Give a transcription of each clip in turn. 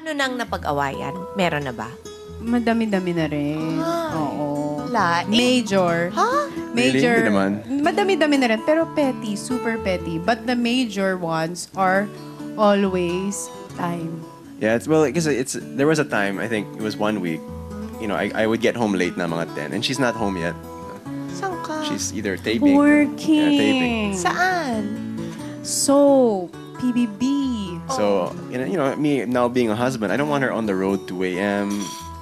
Paano nang napag-awayan? Meron na ba? Madami-dami na rin. Ay. Oo. Wala. Eh, Major. ha? Major. Really? Hindi naman. Madami-dami na rin. Pero petty. Super petty. But the major ones are always time. Yeah, it's well because it's there was a time I think it was one week. You know, I, I would get home late na mga 10 and she's not home yet. Saan ka? She's either taping. Working. Yeah, taping. Saan? So, PBB. So, you know, you know, me now being a husband, I don't want her on the road 2 a.m.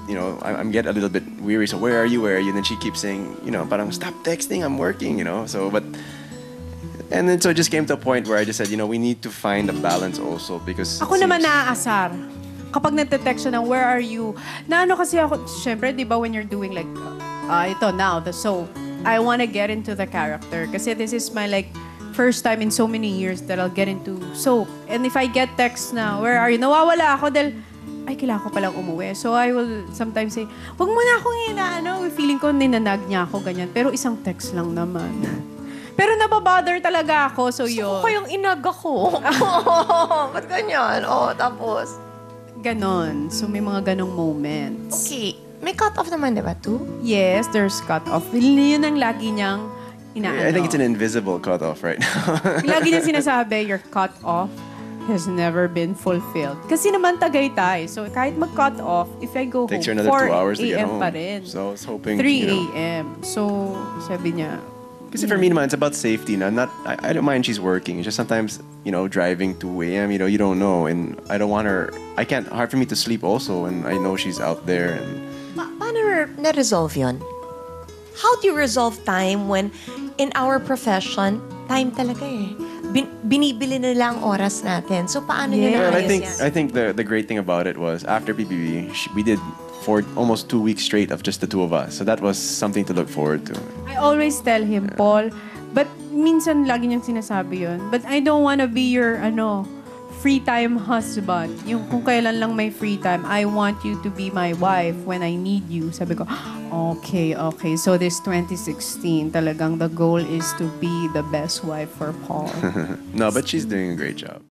You know, I, I'm get a little bit weary. So where are you? Where are you? And then she keeps saying, you know, parang stop texting. I'm working. You know. So, but and then so it just came to a point where I just said, you know, we need to find a balance also because. Ako naman naaasar. Kapag nagte-text siya ng, where are you? Na ano kasi ako, syempre, di ba, when you're doing like, uh, ito now, the soap, I wanna get into the character. Kasi this is my like, first time in so many years that I'll get into soap. And if I get text na, where are you? Nawawala ako dahil, ay, kailangan ko palang umuwi. So I will sometimes say, wag mo na akong inaano. Feeling ko ninanag niya ako, ganyan. Pero isang text lang naman. Pero nababother talaga ako, so yun. Ako yung inag ako. Ba't ganyan? Oh, tapos. Ganon. So may mga ganong moments. Okay. May cut-off naman, di ba, too? Yes, there's cut off. Yun ang lagi niyang inaano. I think it's an invisible cutoff right now. Lagi niyang sinasabi, your cut off has never been fulfilled. Kasi naman Tagaytay. So kahit mag-cut off, if I go Takes her home, another 4 two hours to get a.m. home. pa rin. So I was hoping. 3 you know, a.m. So sabi niya, Kasi hmm. for me naman, it's about safety. Na not, I, I don't mind she's working. It's just sometimes, you know, driving 2 a.m., you know, you don't know. And I don't want her, I can't, hard for me to sleep also. And I know she's out there. And Pa- paano na-resolve yun? How do you resolve time when in our profession, time talaga eh. Bin- binibili nila ang oras natin. So, paano nyo Yeah. Well, I think yan? I think the the great thing about it was after PBB, we did for almost two weeks straight of just the two of us. So that was something to look forward to. I always tell him, Paul, but minsan lagi niyang sinasabi yun, but I don't wanna be your, ano, free time husband. Yung kung kailan lang may free time, I want you to be my wife when I need you. Sabi ko, okay, okay. So this 2016, talagang the goal is to be the best wife for Paul. No, but she's doing a great job.